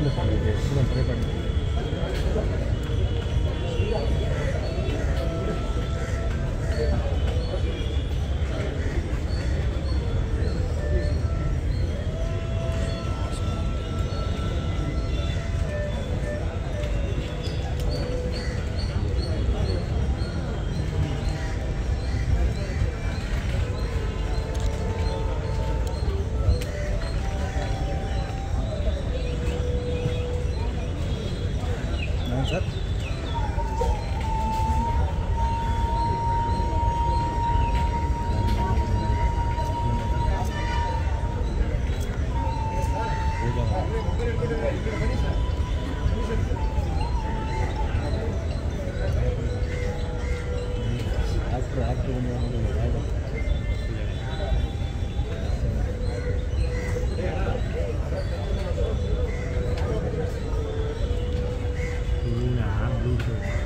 생각하는 게 수면 해발이 Set. Aku aku mau ngomong Sure.